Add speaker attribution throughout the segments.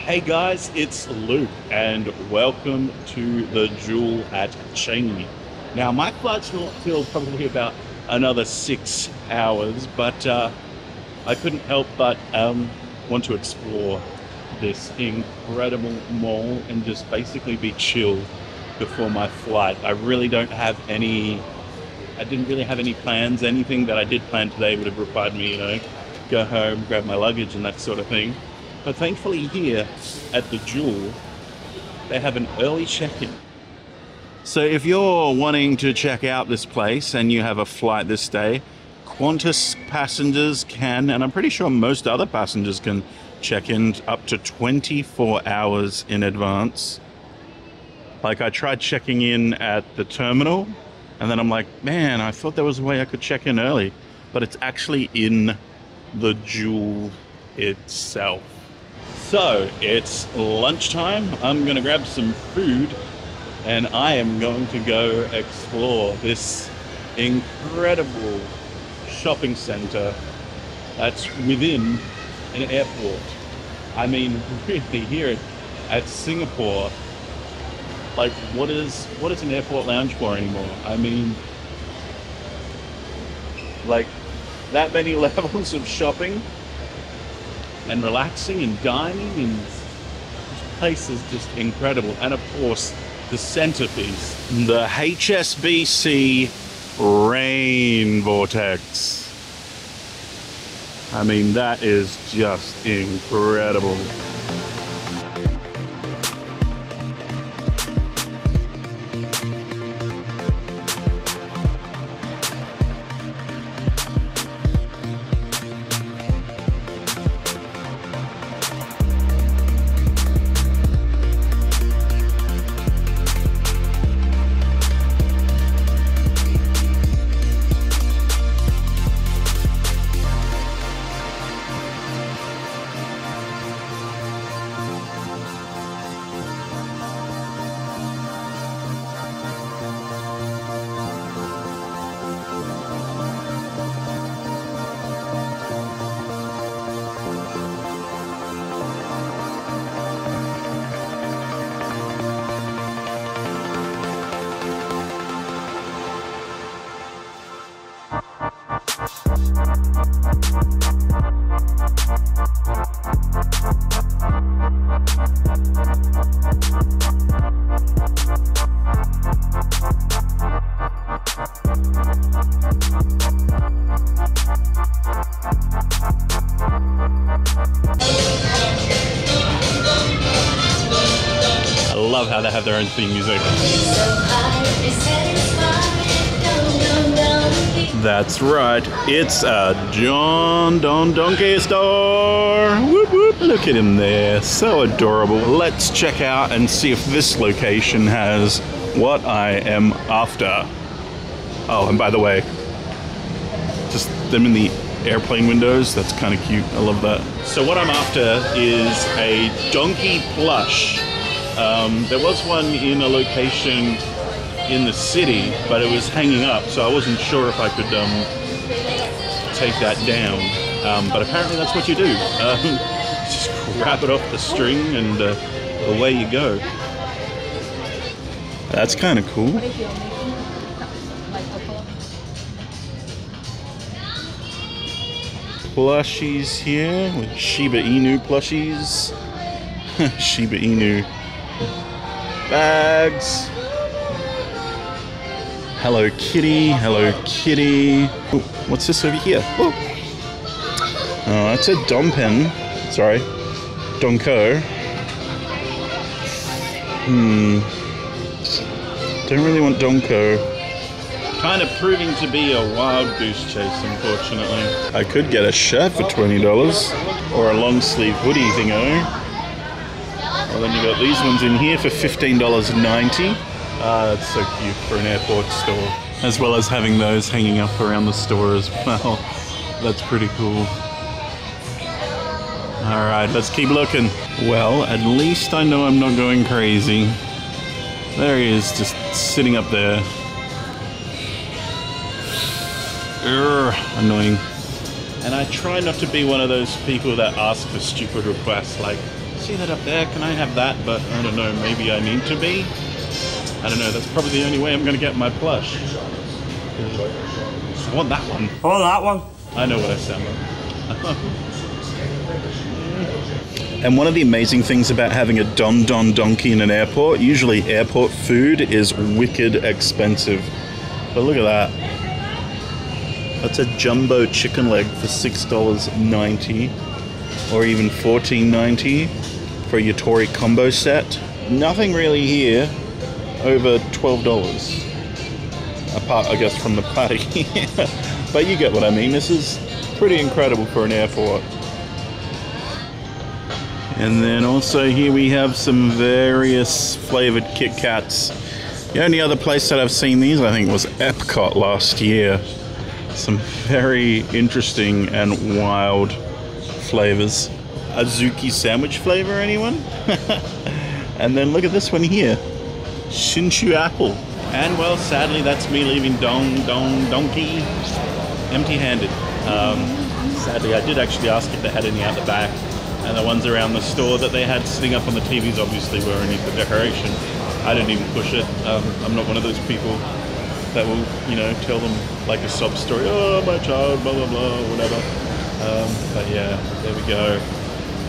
Speaker 1: Hey guys, it's Luke, and welcome to the Jewel at Changi. Now, my flight's not till probably about another six hours, but uh, I couldn't help but um, want to explore this incredible mall and just basically be chilled before my flight. I really don't have any, I didn't really have any plans. Anything that I did plan today would have required me, you know, go home, grab my luggage and that sort of thing. But thankfully here at the Jewel, they have an early check-in. So if you're wanting to check out this place and you have a flight this day, Qantas passengers can, and I'm pretty sure most other passengers can check in up to 24 hours in advance. Like I tried checking in at the terminal and then I'm like, man, I thought there was a way I could check in early, but it's actually in the Jewel itself. So it's lunchtime. I'm gonna grab some food and I am going to go explore this incredible shopping center that's within an airport. I mean, really, here at Singapore, like, what is what is an airport lounge for anymore? I mean, like, that many levels of shopping and relaxing and dining and this place is just incredible. And of course, the centerpiece, the HSBC rain vortex. I mean, that is just incredible. How they have their own theme music. That's right. It's a John Don Donkey Star! Whoop, whoop. Look at him there. So adorable. Let's check out and see if this location has what I am after. Oh, and by the way, just them in the airplane windows. That's kind of cute. I love that. So what I'm after is a donkey plush. Um, there was one in a location in the city, but it was hanging up, so I wasn't sure if I could um, take that down. Um, but apparently that's what you do. Um, just grab it off the string and uh, away you go. That's kind of cool. Plushies here with Shiba Inu plushies. Shiba Inu bags. Hello Kitty, Hello Kitty. Ooh, what's this over here? Ooh. Oh, that's a Donpen. Sorry, Donko. Hmm. Don't really want Donko. Kind of proving to be a wild goose chase, unfortunately. I could get a shirt for $20 or a long sleeve hoodie thingo. Well, then you've got these ones in here for $15.90. Ah, that's so cute for an airport store. As well as having those hanging up around the store as well. That's pretty cool. Alright, let's keep looking. Well, at least I know I'm not going crazy. There he is, just sitting up there. Urgh, annoying. And I try not to be one of those people that ask for stupid requests like, see that up there? Can I have that? But I don't know. Maybe I need to be. I don't know. That's probably the only way I'm going to get my plush. I want that one.
Speaker 2: Oh, that one.
Speaker 1: I know what I sound like. and one of the amazing things about having a Don Don Donkey in an airport, usually airport food is wicked expensive. But look at that. That's a jumbo chicken leg for $6.90 or even $14.90 for a Yakitori combo set. Nothing really here over $12. Apart, I guess, from the patty. but you get what I mean. This is pretty incredible for an airport. And then also here we have some various flavored Kit Kats. The only other place that I've seen these, I think, was Epcot last year. Some very interesting and wild flavors. Azuki sandwich flavor, anyone? and then look at this one here. Shinshu apple. And well, sadly, that's me leaving Don Don Donkey empty-handed. Um, sadly, I did actually ask if they had any out the back, and the ones around the store that they had sitting up on the TVs obviously were only for decoration. I didn't even push it. Um, I'm not one of those people that will, you know, tell them like a sob story. Oh, my child, blah blah blah, whatever. Um, but yeah, there we go.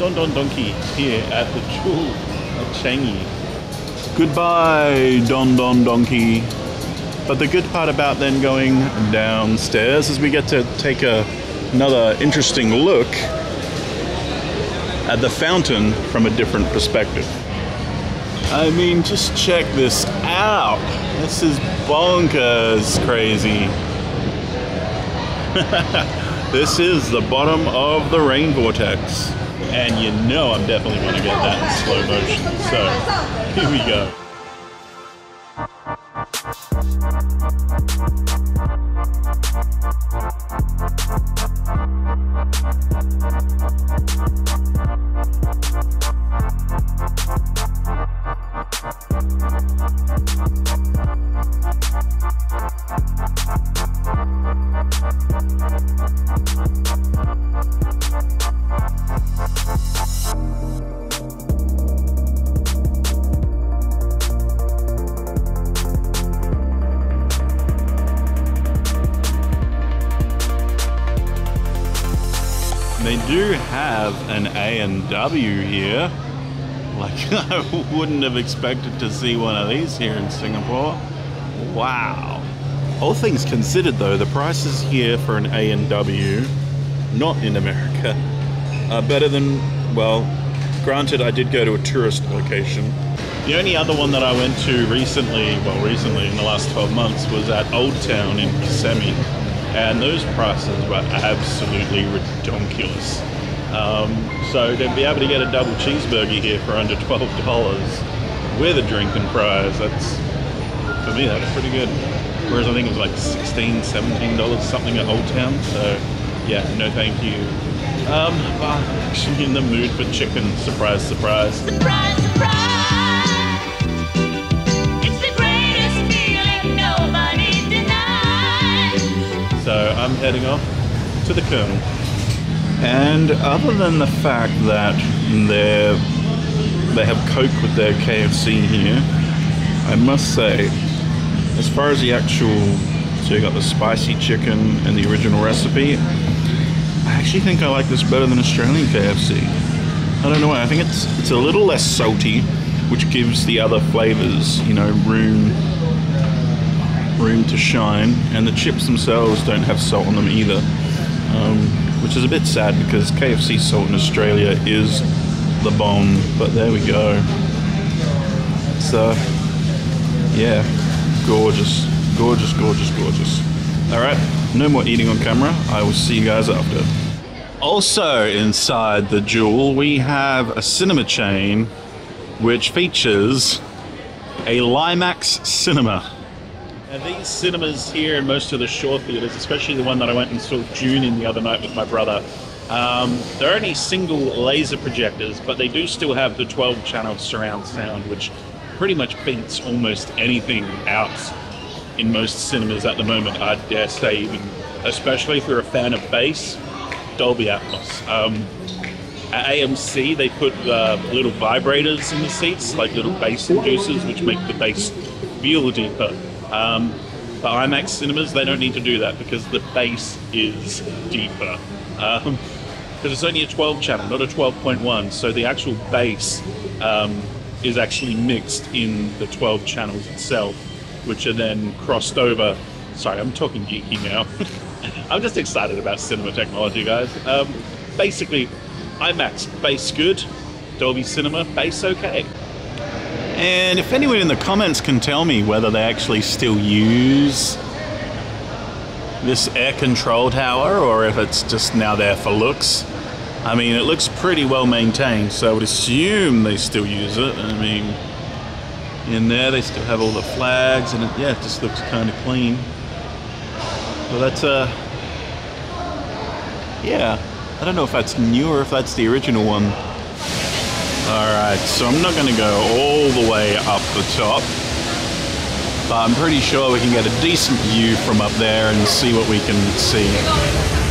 Speaker 1: Don Don Donkey here at the Jewel at Changi. Goodbye, Don Don Donkey. But the good part about then going downstairs is we get to take a, another interesting look at the fountain from a different perspective. I mean, just check this out. This is bonkers crazy. this is the bottom of the rain vortex. And you know I'm definitely going to get that in slow motion. So, here we go. They do have an A&W here. Like, I wouldn't have expected to see one of these here in Singapore. Wow. All things considered though, the prices here for an A&W, not in America, are better than, well, granted I did go to a tourist location. The only other one that I went to recently, well recently in the last 12 months, was at Old Town in Kissimmee and those prices were absolutely ridiculous. Um, so to be able to get a double cheeseburger here for under twelve dollars with a drink and fries, that's for me that's pretty good. Whereas I think it was like $16, 17 dollars something at Old Town. So yeah, no thank you. Um, actually in the mood for chicken. Surprise. Surprise,
Speaker 3: surprise.
Speaker 1: Heading off to the Colonel. And other than the fact that they they have Coke with their KFC here, I must say, as far as the actual, so you got the spicy chicken and the original recipe, I actually think I like this better than Australian KFC. I don't know why. I think it's it's a little less salty, which gives the other flavors, you know, room room to shine, and the chips themselves don't have salt on them either, um, which is a bit sad because KFC salt in Australia is the bomb. But there we go. So, yeah, gorgeous, gorgeous, gorgeous, gorgeous. All right, no more eating on camera. I will see you guys after. Also inside the Jewel, we have a cinema chain which features a IMAX cinema. And these cinemas here in most of the Shaw theaters, especially the one that I went and saw Dune in the other night with my brother, um, they're only single laser projectors, but they do still have the 12 channel surround sound, which pretty much beats almost anything out in most cinemas at the moment, I dare say, even, especially if you're a fan of bass, Dolby Atmos. Um,
Speaker 4: At AMC, they put uh, little vibrators in the seats, like little bass inducers, which make the bass feel deeper. Um, but IMAX cinemas, they don't need to do that because the bass is deeper. Um, because it's only a 12 channel, not a 12.1. So the actual bass um, is actually mixed in the 12 channels itself, which are then crossed over. Sorry, I'm talking geeky now. I'm just excited about cinema technology, guys. Um, basically, IMAX bass good, Dolby Cinema bass okay.
Speaker 1: And if anyone in the comments can tell me whether they actually still use this air control tower or if it's just now there for looks. I mean, it looks pretty well maintained, so I would assume they still use it. I mean, in there they still have all the flags, and it, yeah, it just looks kind of clean. Well, that's uh, yeah. I don't know if that's new or if that's the original one. All right, so I'm not going to go all the way up the top, but I'm pretty sure we can get a decent view from up there and see what we can see.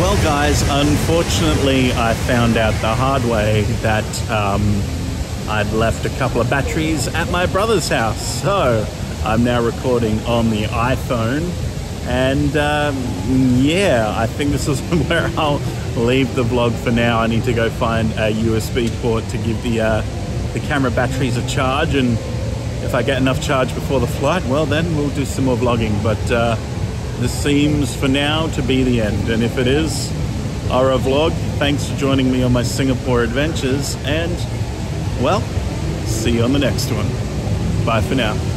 Speaker 1: Well, guys, unfortunately, I found out the hard way that um, I'd left a couple of batteries at my brother's house. So I'm now recording on the iPhone. And um, yeah, I think this is where I'll leave the vlog for now. I need to go find a USB port to give the, uh, the camera batteries a charge. And if I get enough charge before the flight, well, then we'll do some more vlogging. But uh, this seems for now to be the end. And if it is, our vlog, thanks for joining me on my Singapore adventures. And, well, see you on the next one. Bye for now.